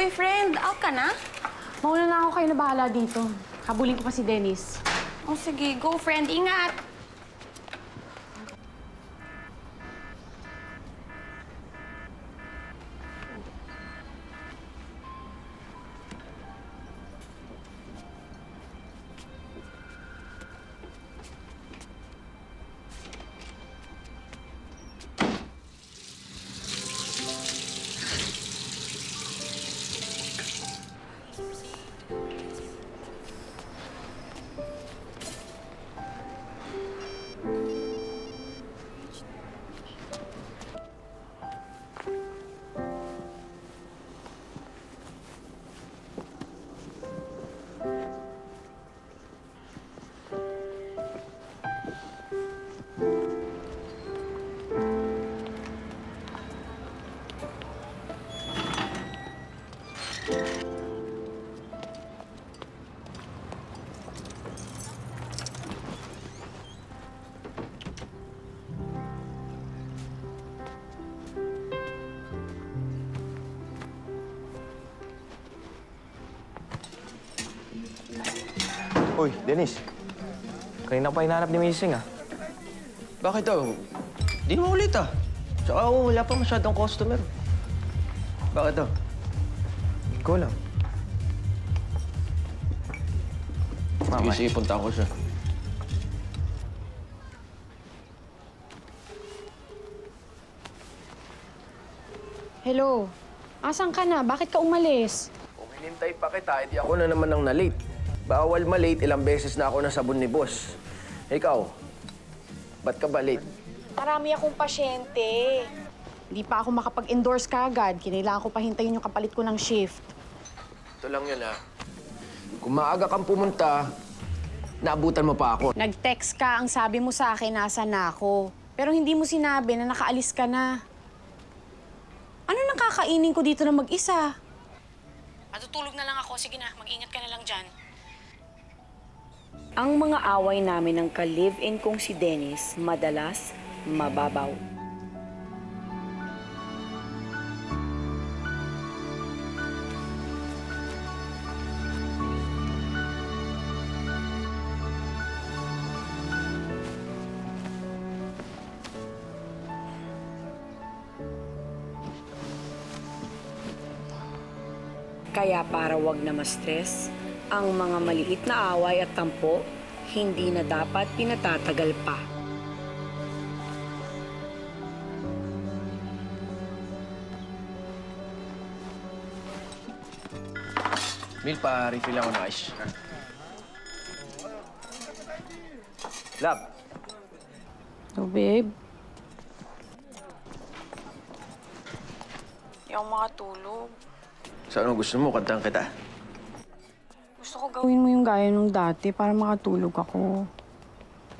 Uy, friend, out ka na? Mauna na ako kayo na bahala dito. Habulin ko pa si Dennis. O sige, go friend, ingat. Uy, Dennis. Kanina pa hinahanap ni Missing, ah. Bakit daw? Di mo ulit ah. Tsaka oh, wala pa masyadong customer. Bakit daw? Hindi ko alam. Sige, sige, punta ko siya. Hello? Asan ka na? Bakit ka umalis? Kung hinintay pa kita, edi ako na naman ang na-late. Bawal ma-late, ilang beses na ako nasabon ni boss. Ikaw, ba't ka ba late? Marami akong pasyente. Hindi pa ako makapag-endorse kagad. Kinailangan ko pa hintayin yung kapalit ko ng shift. Ito lang yun ah. Kung maaga kang pumunta, naabutan mo pa ako. Nag-text ka, ang sabi mo sa akin, nasa na ako. Pero hindi mo sinabi na nakaalis ka na. Ano nang kakainin ko dito na mag-isa? Matutulog na lang ako. Sige na, mag-ingat ka na lang dyan. Ang mga away namin ng ka-live-in kong si Dennis, madalas mababaw. Kaya para wag na ma-stress, ang mga maliit na away at tampo, hindi na dapat pinatatagal pa. Mil, pa-refill ako ng ice. Lab, So, babe. Hindi ako makatulog. sa ano gusto mo? Kantahan kita. Ko gawin mo yung gaya nung dati para makatulog ako.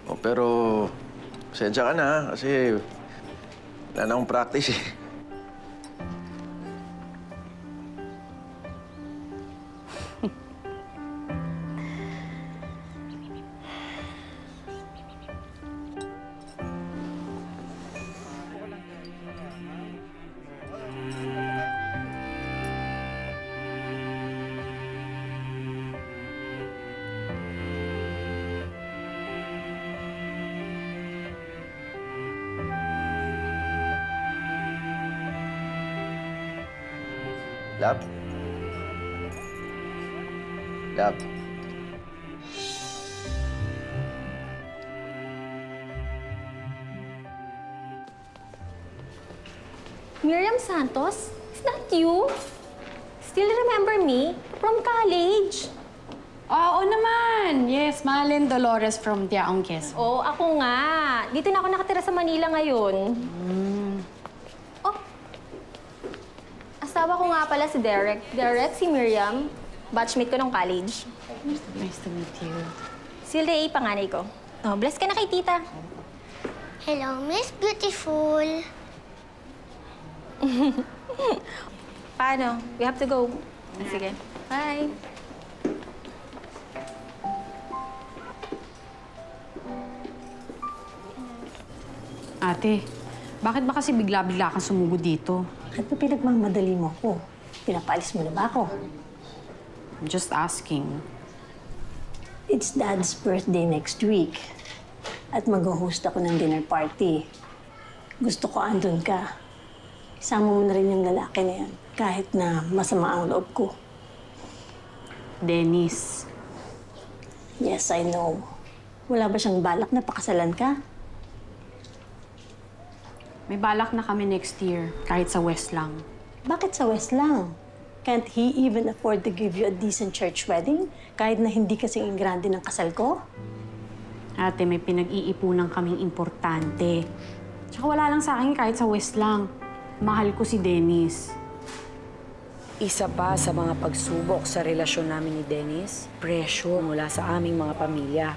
Oh, pero, pasensya ka na kasi wala na akong practice eh. Miriam Santos? Is that you? Still remember me? From college? Oo naman! Yes, Malin Dolores from Tiaong Quezon. Oo, ako nga. Dito na ako nakatira sa Manila ngayon. Oh, asawa ko nga pala si Derek. Derek, si Miriam. Batchmate ko nung college. Nice to meet you. Si Ray, panganay ko. Oh, bless ka na kay tita. Hello, Miss Beautiful. Paano? We have to go. Sige. Bye. Ate, bakit ba kasi bigla-bigla kang sumugod dito? Ba't ba pinagmamadali mo ako? Pinapaalis mo na ba ako? I'm just asking. It's Dad's birthday next week. At mag-host ako ng dinner party. Gusto ko andun ka. Isama mo na rin yung lalaki na yan. Kahit na masama ang loob ko. Dennis, Yes, I know. Wala ba siyang balak na pakasalan ka? may balak na kami next year, kahit sa West lang. Bakit sa West lang? Can't he even afford to give you a decent church wedding? Kahit na hindi kasing grande ng kasal ko? Ate, may pinag-iipunan kaming importante. Tsaka wala lang sa akin kahit sa West lang. Mahal ko si Dennis. Isa pa sa mga pagsubok sa relasyon namin ni Dennis, pressure mula sa aming mga pamilya.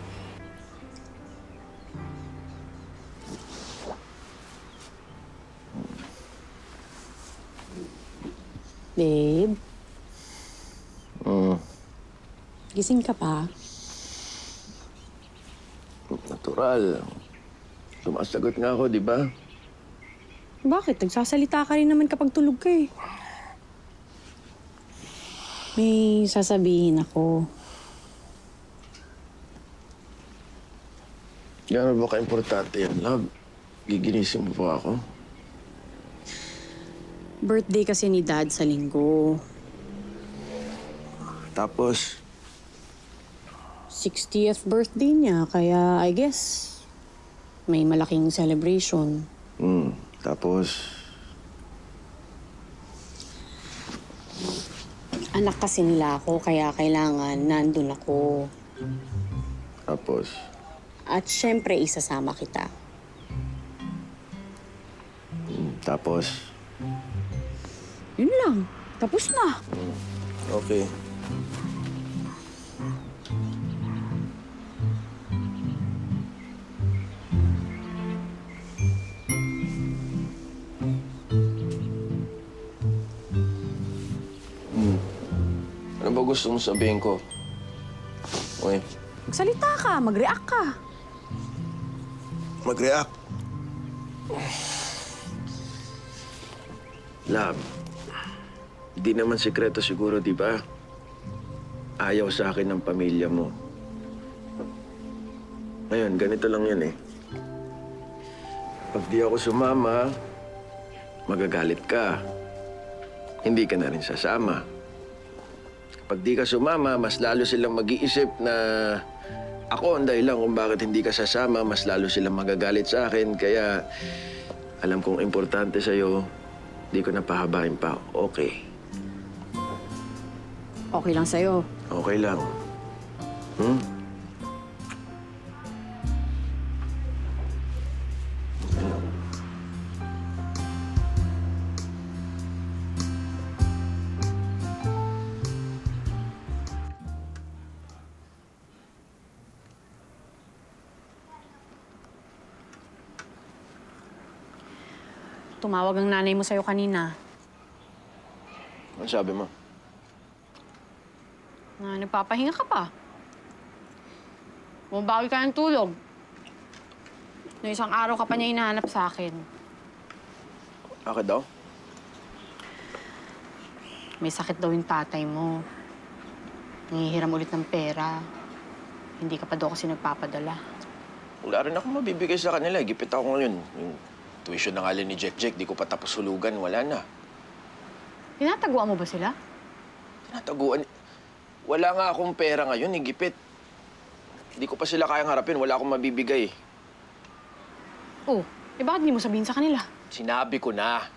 Babe? Mm, Gising ka pa? natural. Sumasagot nga ako, di ba? Bakit? Nagsasalita ka rin naman kapag tulog ka eh. May sasabihin ako. Gano'n ba ka-importante yan, love? Giginising mo pa ako? Birthday kasi ni Dad sa linggo. Tapos, 60th birthday niya, kaya I guess may malaking celebration. hmm, tapos, Anak kasi nila ako, kaya kailangan nandun ako. tapos, At syempre, isasama kita. hmm, tapos, Yun lang. Tapos na. okay. Ba gusto mong sabihin ko? Okay. Magsalita ka, mag-react ka. Mag-react. Love, di naman sikreto siguro, di ba? Ayaw sa akin ng pamilya mo. Ngayon, ganito lang yan eh. Pag di ako sumama, magagalit ka. Hindi ka na rin sasama. Pag di ka sumama, mas lalo silang mag-iisip na ako ang dahilan kung bakit hindi ka sasama, mas lalo silang magagalit sa akin. Kaya alam kong importante sa'yo, di ko na pahabain pa. Okay. Okay lang sa'yo. Okay lang. Hmm? Tumawag ang nanay mo sa'yo kanina. Ano sabi mo? Na nagpapahinga ka pa. Bumabawi ka ng tulog. No isang araw ka pa niya hinahanap sa akin. Bakit daw? May sakit daw yung tatay mo. Nangihiram ulit ng pera. Hindi ka pa daw kasi nagpapadala. Wala rin ako mabibigay sa kanila. Gipit ako ngayon. Yung tuition na nga ni Jack Jack, di ko pa tapos hulugan. Wala na. Tinataguan mo ba sila? Tinataguan. Wala nga akong pera ngayon, igipit. Di ko pa sila kayang harapin. Wala akong mabibigay. Oh, eh bakit hindi mo sabihin sa kanila? Sinabi ko na.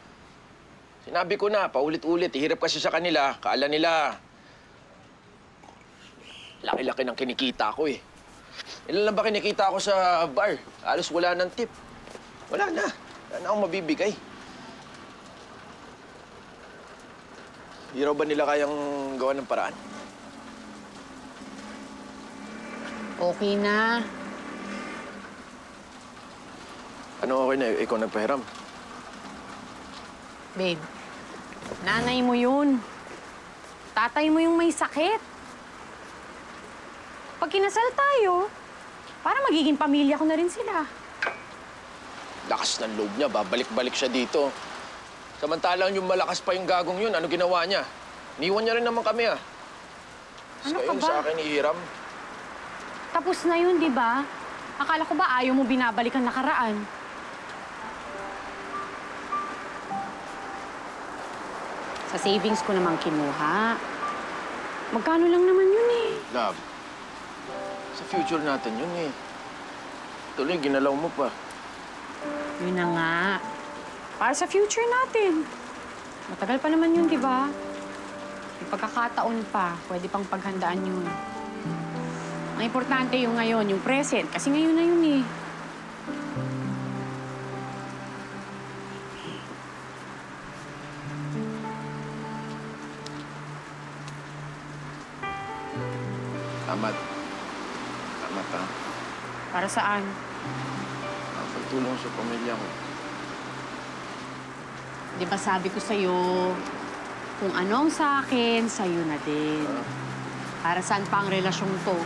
Sinabi ko na, paulit-ulit. Ihirap kasi sa kanila. Kaala nila. Laki-laki ng kinikita ko eh. Ilan lang ba kinikita ko sa bar? Alos wala ng tip. Wala na. Wala na akong mabibigay. Hindi raw ba nila kayang gawa ng paraan? Okay na. Ano okay na? Ikaw nagpahiram. Babe, nanay mo yun. Tatay mo yung may sakit. Pag kinasal tayo, para magiging pamilya ko na rin sila. Lakas ng loob niya. Babalik-balik siya dito. Samantalang yung malakas pa yung gagong yun, ano ginawa niya? Niwan niya rin naman kami ah. Ano ka ba? sa akin ihiram. Tapos na yun, di ba? Akala ko ba ayaw mo binabalik ang nakaraan? Sa savings ko naman kinuha. Magkano lang naman yun eh. Love, sa future natin yun eh. Tuloy, ginalaw mo pa. Yun na nga. Para sa future natin. Matagal pa naman yun, di ba? May pagkakataon pa. Pwede pang paghandaan yun. Ang importante yung ngayon, yung present. Kasi ngayon na yun eh. Amat. Amat ha. Para saan? Ang pagtulong sa pamilya ko. Di ba sabi ko sa'yo, kung anong sa akin, sa'yo na din. Para saan pa ang relasyong to?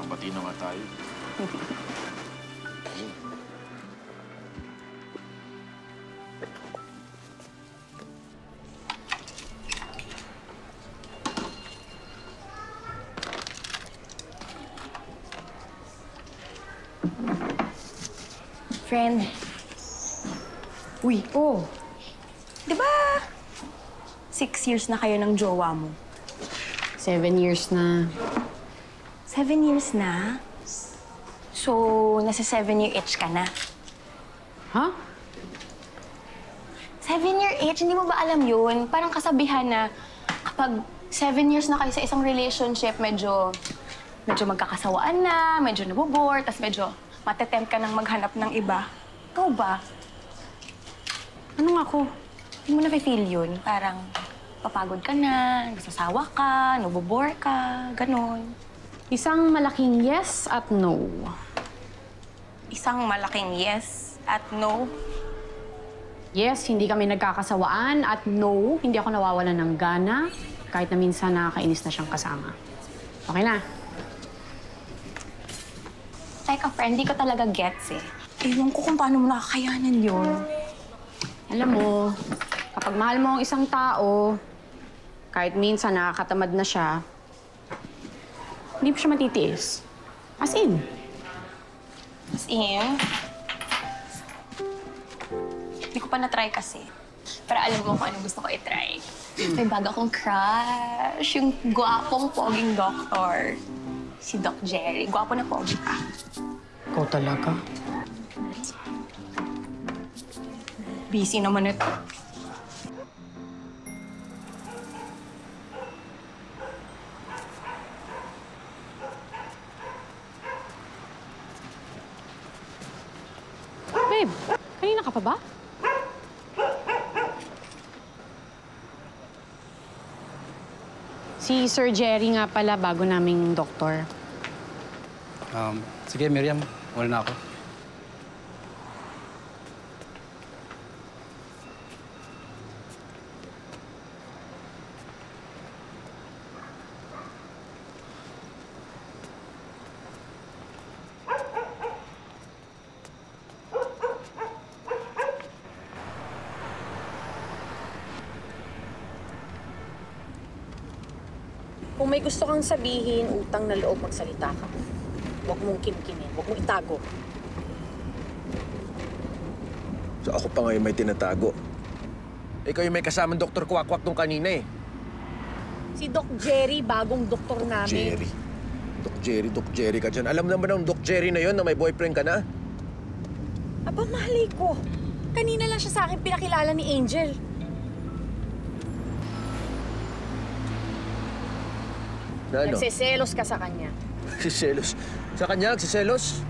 Mabati na nga tayo. Friend. Uy, oh. Di ba six years na kayo ng jowa mo? Seven years na. Seven years na? So, nasa seven year itch ka na? Ha? Seven year itch? Hindi mo ba alam yun? Parang kasabihan na kapag seven years na kayo sa isang relationship, medyo, medyo magkakasawaan na, medyo nabobore, tas medyo matetempt ka nang maghanap ng iba. Ikaw ba? Anong ako? Hindi mo na-feel yun? Parang papagod ka na, nasasawa ka, nabobore ka, ganon. Isang malaking yes at no. Isang malaking yes at no. Yes, hindi kami nagkakasawaan at no, hindi ako nawawalan ng gana kahit na minsan nakakainis na siyang kasama. Okay na. Teka, friend, di ko talaga gets eh. Ewan ko kung paano mo nakakayanan yun. Alam mo, kapag mahal mo ang isang tao, kahit minsan nakakatamad na siya, hindi mo siya matitiis. As in. As in, hindi ko pa na-try kasi. Pero alam mo kung anong gusto ko i-try. May bago akong crush. Yung gwapong poging doktor. Si Doc Jerry. Gwapo na pogi pa. Ikaw talaga? Busy naman ito. Babe, kanina ka pa ba? Si Sir Jerry nga pala, bago naming doktor. Um, sige, Miriam. Wala na ako. Kung may gusto kang sabihin, utang na loob magsalita ka. Huwag mong kimkimin, huwag mong itago. So ako pa ngayon may tinatago. Ikaw yung may kasamang Dr. Kwakwak nung kanina eh. Si Doc Jerry, bagong doktor namin. Jerry. Doc Jerry, Doc Jerry ka dyan. Alam naman ng Doc Jerry na yon na may boyfriend ka na. Aba, malay ko. Kanina lang siya sa akin pinakilala ni Angel. Na ano? Nagsiselos ka sa kanya. Nagsiselos. Sa kanya, nagsiselos?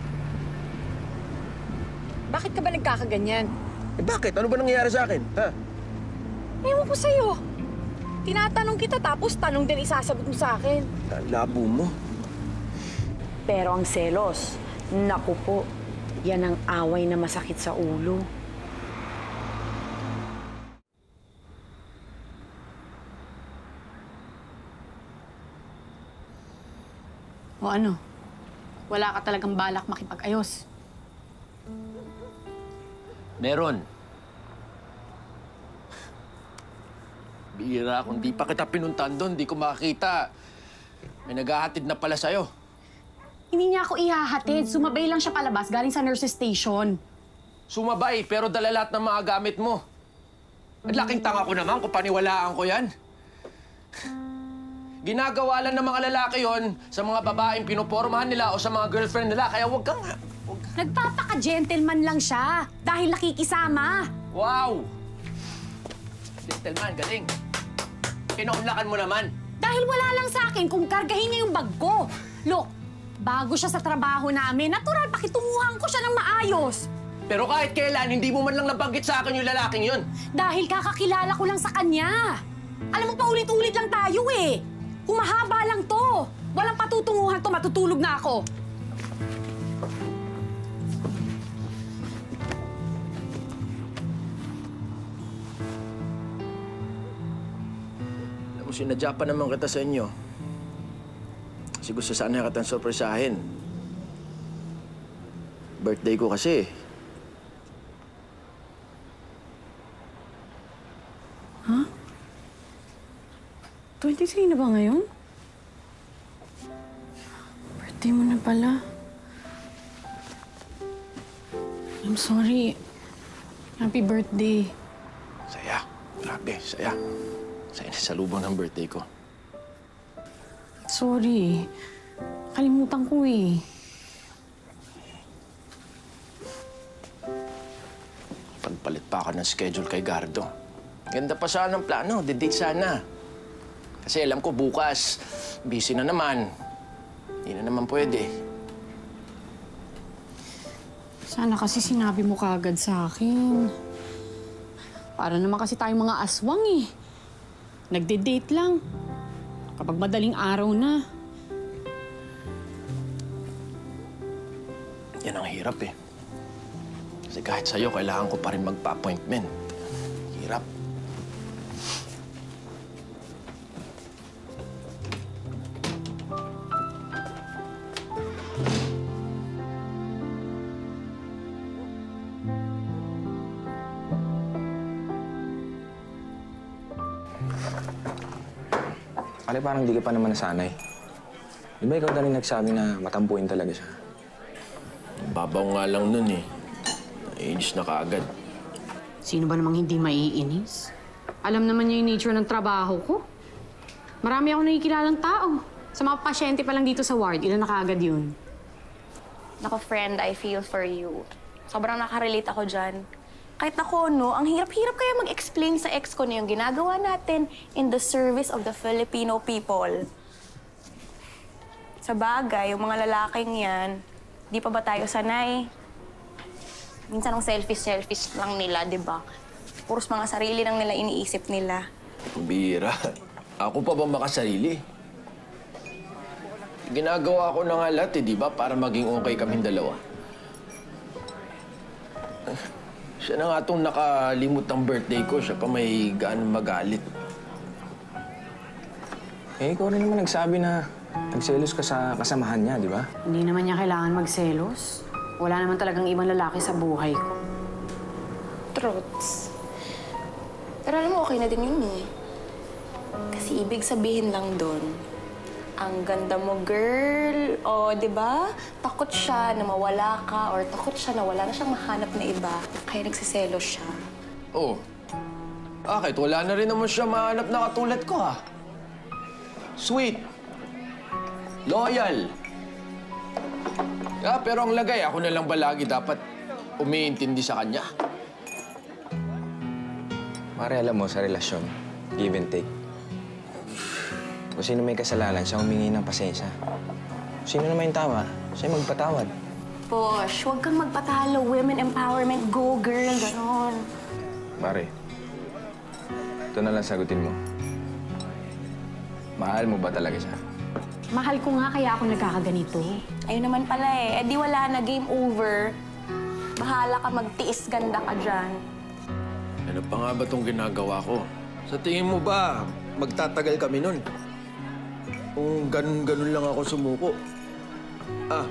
Bakit ka ba nagkakaganyan? Eh bakit? Ano ba nangyayari sa akin? Ha? Ewan ko sa'yo. Tinatanong kita tapos tanong din isasagot mo sa akin. Labo mo. Pero ang selos, naku po, yan ang away na masakit sa ulo. O ano? Wala ka talagang balak makipag-ayos. Meron. Bira, kung di pa kita pinuntan doon, di ko makakita. May naghahatid na pala sa'yo. Hindi niya ako ihahatid. Sumabay lang siya palabas galing sa nurse's station. Sumabay, pero dala lahat ng mga gamit mo. At laking tanga ko naman kung paniwalaan ko yan. Ginagawa lang ng mga lalaki yon sa mga babaeng pinopormahan nila o sa mga girlfriend nila. Kaya huwag kang... Huwag... Nagpapaka-gentleman lang siya dahil nakikisama. Wow! Gentleman, galing. Pinaunlakan mo naman. Dahil wala lang sa akin kung kargahin niya yung bag ko. Look, bago siya sa trabaho namin, natural pakitunguhan ko siya ng maayos. Pero kahit kailan, hindi mo man lang nabanggit sa akin yung lalaking yun. Dahil kakakilala ko lang sa kanya. Alam mo, paulit-ulit lang tayo eh. Kung lang to, walang patutunguhan to, matutulog na ako. Alam mo, sinadya pa naman kita sa inyo. Kasi gusto sana kitang sorpresahin. Birthday ko kasi. 23 na ba ngayon? Birthday mo na pala. I'm sorry. Happy birthday. Saya. Grabe, saya. Saya na sa lubong ng birthday ko. Sorry. Kalimutan ko eh. Pagpalit pa ako ng schedule kay Gardo. Ganda pa sana ng plano. Didate sana. Kasi alam ko bukas, busy na naman. Hindi na naman pwede. Sana kasi sinabi mo kagad sa akin. Para naman kasi tayong mga aswang eh. Nagde-date lang. Kapag madaling araw na. Yan ang hirap eh. Kasi kahit sa'yo, kailangan ko pa rin magpa-appointment. Parang di ka pa naman nasanay. Di ba ikaw na rin nagsabi na matampuin talaga siya? Babaw nga lang nun eh. Age na kaagad. Sino ba namang hindi maiinis? Alam naman niya yung nature ng trabaho ko. Marami ako nakikilalang tao. Sa mga pasyente pa lang dito sa ward, ilan na kaagad yun? Nako, friend, I feel for you. Sobrang nakarelate ako dyan. Kahit ako, no, ang hirap-hirap kaya mag-explain sa ex ko na yung ginagawa natin in the service of the Filipino people. Sa bagay, yung mga lalaking yan, di pa ba tayo sanay? Minsan ang selfish-selfish lang nila, di ba? Puros mga sarili lang nila iniisip nila. Bira. Ako pa ba makasarili? Ginagawa ko na nga lahat eh, di ba? Para maging okay kaming dalawa. Siya na nga itong nakalimot ng birthday ko. Siya pa may gaan magalit. Eh, ikaw rin naman nagsabi na nagselos ka sa kasamahan niya, di ba? Hindi naman niya kailangan magselos. Wala naman talagang ibang lalaki sa buhay ko. Truths. Pero alam mo, okay na din yun eh. Kasi ibig sabihin lang doon, ang ganda mo, girl. O, di ba? Takot siya na mawala ka or takot siya na wala na siyang mahanap na iba. Kaya nagsiselos siya. Oh. Bakit? Wala na rin naman siya mahanap na katulad ko, ha? Sweet. Loyal. Yeah, pero ang lagay, ako na lang ba lagi dapat umiintindi sa kanya? Pare, alam mo, sa relasyon, give and take. Kung sino may kasalanan, siya humingi ng pasensya. Kung sino naman yung tama, siya magpatawad. Posh, huwag kang magpatalo. Women empowerment. Go, girl. Ganon. Pare, ito na lang sagutin mo. Mahal mo ba talaga siya? Mahal ko nga kaya ako nagkakaganito. Ayun naman pala eh. Eh di wala na. Game over. Bahala ka magtiis. Ganda ka dyan. Ano pa nga ba itong ginagawa ko? Sa tingin mo ba, magtatagal kami nun? Kung ganun-ganun lang ako sumuko. Ah,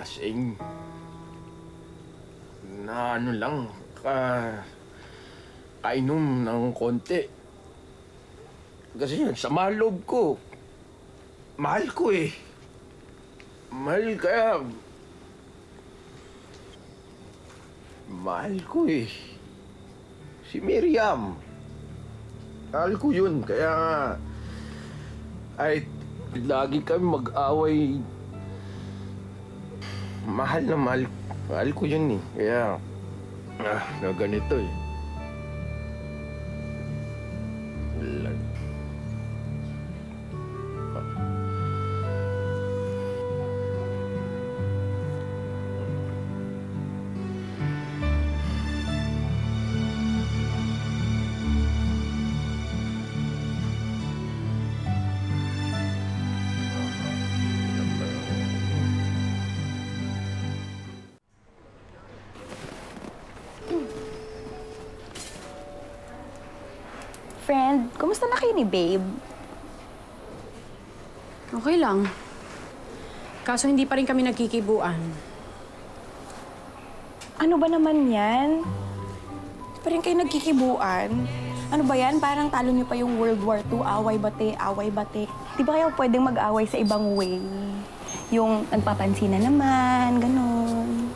lasing. Na ano lang, ka... Kainom ng konti. Kasi yun, sa mahal ko. Mahal ko eh. Mahal kaya... Mahal ko eh. Si Miriam. Mahal ko yun, kaya. Ay, lagi kami mag-away mahal na mahal, mahal ko yun eh. Kaya, ah, na ganito eh. Friend, kumusta na kayo ni Babe? Okay lang. Kaso hindi pa rin kami nagkikibuan. Ano ba naman yan? Di pa rin kayo nagkikibuan? Ano ba yan? Parang talo niyo pa yung World War II, away-bate, away-bate. Di ba kayo pwedeng mag-away sa ibang way? Yung nagpapansin na naman, ganon.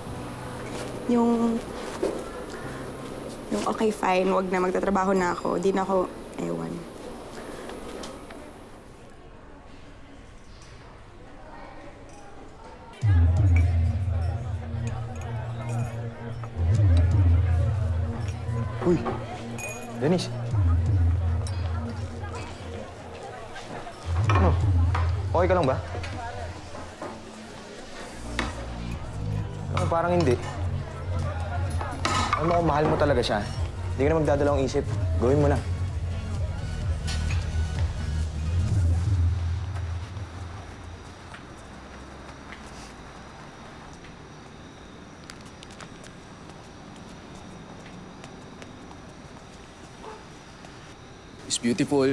Yung... Yung okay, fine, wag na magtatrabaho na ako. Di na ako, ewan. Uy, Denise. Ano? Okay ka lang ba? Ano, parang hindi. Alam mo mahal mo talaga siya. Hindi ka na magdadalawang isip. Gawin mo na. Beautiful.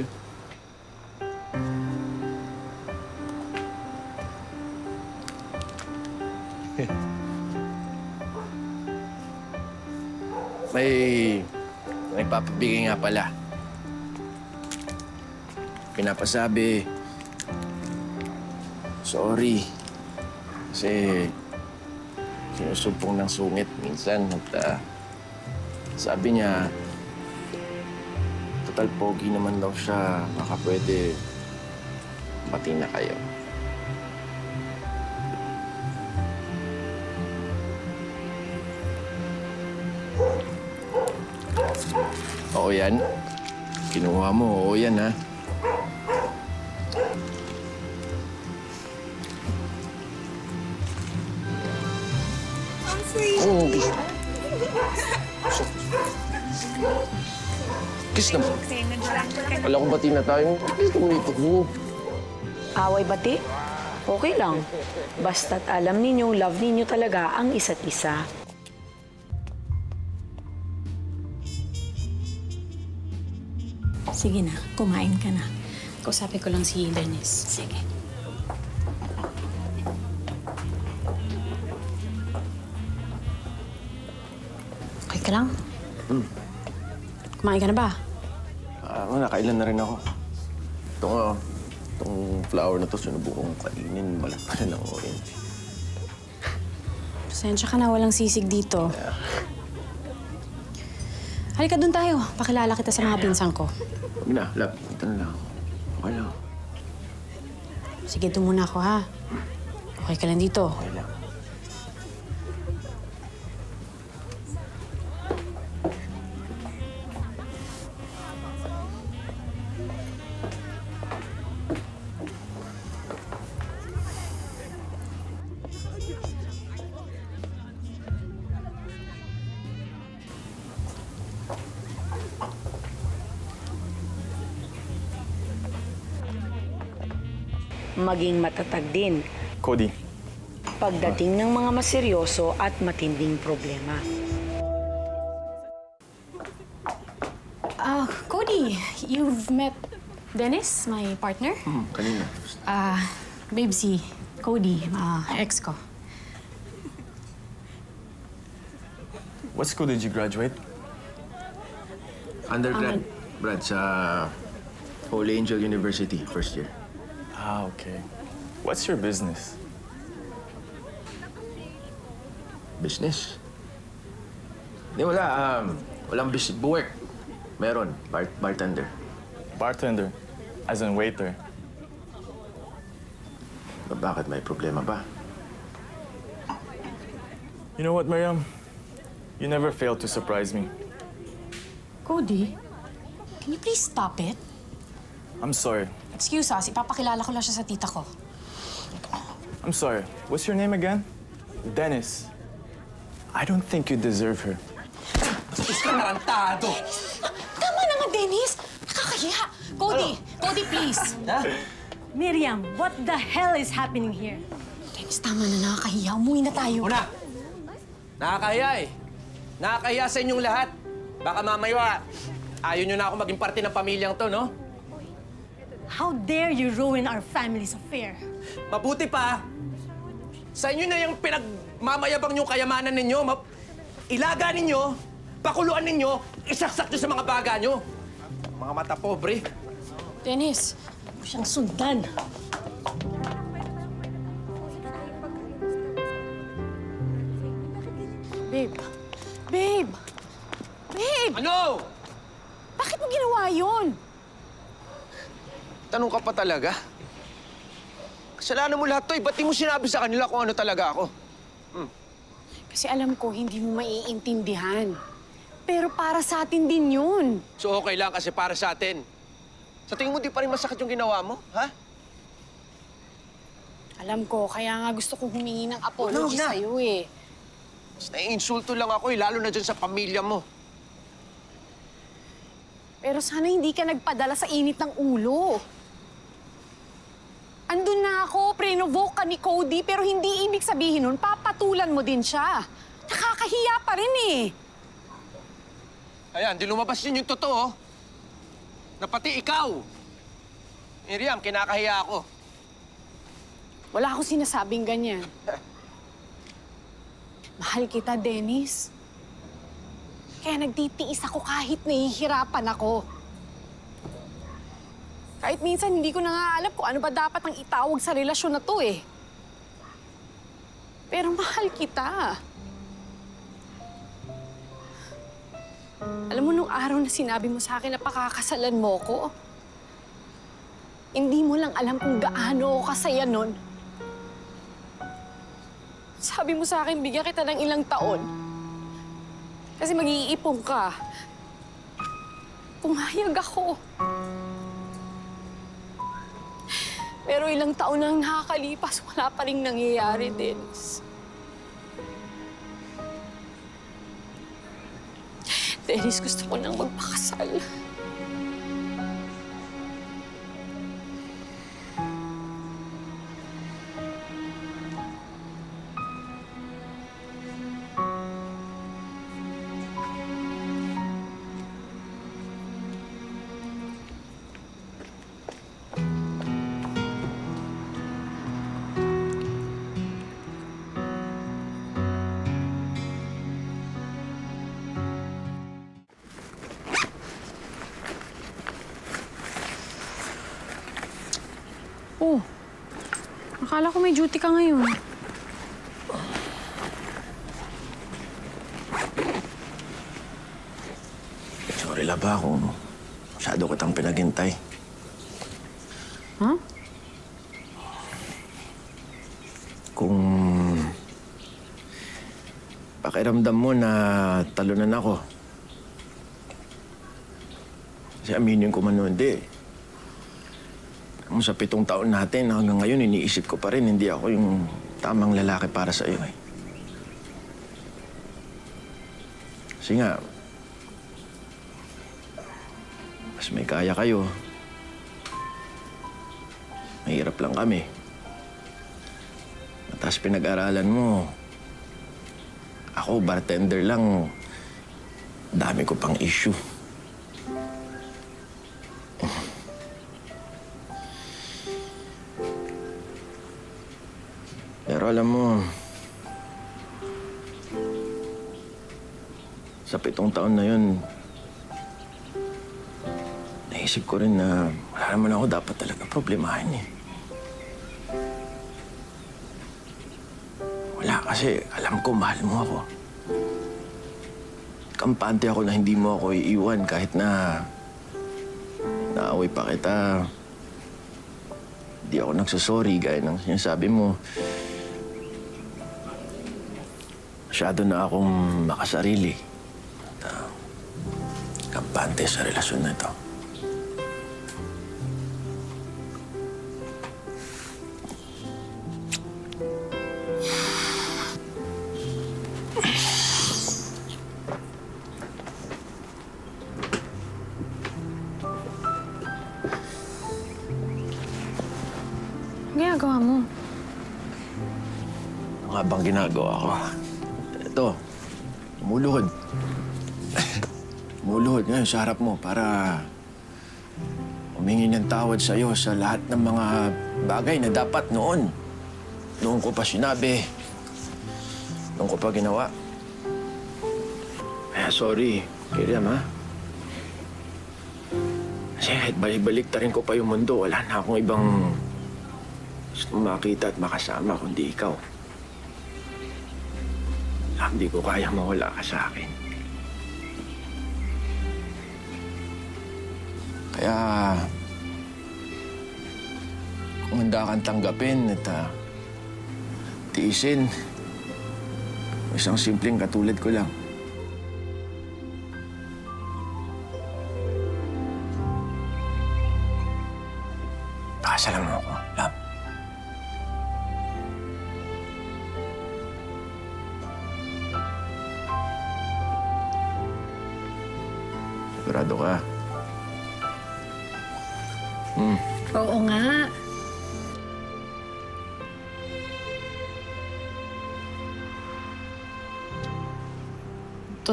May nagpapabigay nga pala. Pinapasabi, sorry. Kasi sinusumpong ng sungit minsan at ah, sabi niya, total pogi naman daw siya. Baka pwede mati na kayo. Oo yan. Kinuha mo, oo yan ha. Oh, Kiss naman. Wala kong bati na tayo. Kiss naman ito ko. Away bati? Okay lang. Basta't alam ninyo, love ninyo talaga ang isa't isa. Sige na, kumain ka na. Kausapin ko lang si Dennis. Sige. Okay ka lang? Kumain ka na ba? Ah, uh, nakailan na rin ako. Ito nga, itong flower na to, sinubukong kainin. Balat pa rin ako yun. Pasensya ka na, walang sisig dito. Halika doon tayo. Pakilala kita sa mga pinsan ko. Huwag na, love. Ito na lang. Okay lang. Sige, doon muna ako, ha? Okay ka lang dito. Okay lang. Maging matatag din Cody, pagdating ng mga maseryoso at matinding problema. Ah, Cody, you've met Dennis, my partner? Hmm, kanina. Ah, babe, si Cody, ah, ex ko. what school did you graduate? Undergrad, Brad, sa Holy Angel University, first year. Ah, okay. What's your business? Business. Hindi, wala. Um, walang business. Work. Meron. Bar bartender. Bartender, as in waiter. Ba- Bakit may problema ba? You know what, Miriam? You never fail to surprise me. Cody, can you please stop it? I'm sorry. Excuse us, ipapakilala ko lang siya sa tita ko. I'm sorry. What's your name again? Dennis. I don't think you deserve her. Tama na nga, Dennis! Nakakahiya! Cody! Cody, please! Miriam, what the hell is happening here? Dennis, tama na. Nakakahiya. Umuwi na tayo. Una, nakakahiya eh. Nakakahiya sa inyong lahat. Baka mamaya, ayaw nyo na ako maging parte ng pamilyang to, no? How dare you ruin our family's affair? Mabuti pa, sa inyo na yung pinagmamayabang yung kayamanan ninyo. Ma- ilaga ninyo, pakuluan ninyo, isaksak nyo sa mga baga nyo. Mga mata pobre. Dennis, Huwag siyang sundan. babe. Babe! Babe! Ano? Bakit mo ginawa yun? Tanong ka pa talaga? Kasalanan mo lahat to eh. Ba't di mo sinabi sa kanila kung ano talaga ako? Kasi alam ko, hindi mo maiintindihan. Pero para sa atin din yun. So okay lang kasi para sa atin. Sa tingin mo di pa rin masakit yung ginawa mo, ha? Alam ko, kaya nga gusto kong humingi ng apology na. sa'yo eh. Mas naiinsulto lang ako eh, lalo na dyan sa pamilya mo. Pero sana hindi ka nagpadala sa init ng ulo. Ako, prenovoke ka ni Cody, pero hindi ibig sabihin nun, papatulan mo din siya. Nakakahiya pa rin eh. Ayan, di lumabas yun yung totoo. Na pati ikaw. Miriam, kinakahiya ako. Wala akong sinasabing ganyan. Mahal kita, Dennis. Kaya nagtitiis ako kahit nahihirapan ako. Kahit minsan hindi ko na nga alam kung ano ba dapat ang itawag sa relasyon na to eh. Pero mahal kita. Alam mo, nung araw na sinabi mo sa akin na pakakasalan mo ko, hindi mo lang alam kung gaano ako kasaya nun. Sabi mo sa akin, bigyan kita ng ilang taon. Kasi mag-iipon ka. Pumayag ako. Pero ilang taon na nakakalipas, wala pa rin nangyayari, Dennis. Dennis, gusto ko nang magpakasal. Oh, akala ko may duty ka ngayon. Sorry laba ako. Masyado kitang pinaghintay. Huh? Kung pakiramdam mo na talunan ako. Kasi aminin ko man o hindi. Sa pitong taon natin, hanggang ngayon, iniisip ko pa rin, hindi ako yung tamang lalaki para sa iyo eh. Kasi nga, mas may kaya kayo. Mahirap lang kami. Tapos pinag-aralan mo. Ako, bartender lang. Dami ko pang issue. Pitong taon na yun, naisip ko rin na wala naman ako dapat talaga problemahin eh. Wala kasi alam ko mahal mo ako. Kampante ako na hindi mo ako iiwan kahit na naaway pa kita. Hindi ako nagsasorry gaya ng sinasabi mo. Masyado na akong makasarili. Kampante sa relasyon na ito. Ginagawa mo? Ano nga bang ginagawa ko? Ito, umuluhod. Umuluhod ngayon sa harap mo para humingi ng tawad sa'yo sa lahat ng mga bagay na dapat noon. Noon ko pa sinabi. Noon ko pa ginawa. Kaya sorry, Kiriam, ha? Kasi kahit balik-balik rin ko pa yung mundo, wala na akong ibang gusto makita at makasama kundi ikaw. Hindi ko kaya mawala ka sa akin. Kaya... Kung handa kang tanggapin at ah, tiisin, isang simpleng katulad ko lang.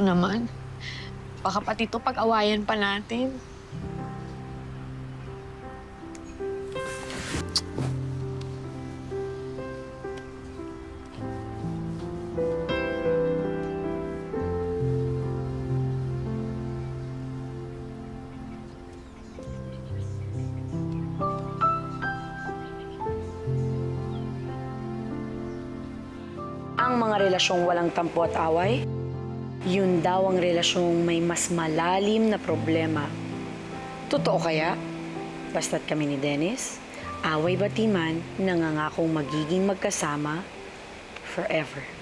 Naman. Baka pati ito pag-awayan pa natin. Ang mga relasyong walang tampo at away, yun daw ang relasyong may mas malalim na problema. Totoo kaya? Basta't kami ni Dennis, away batiman, nangangakong magiging magkasama forever.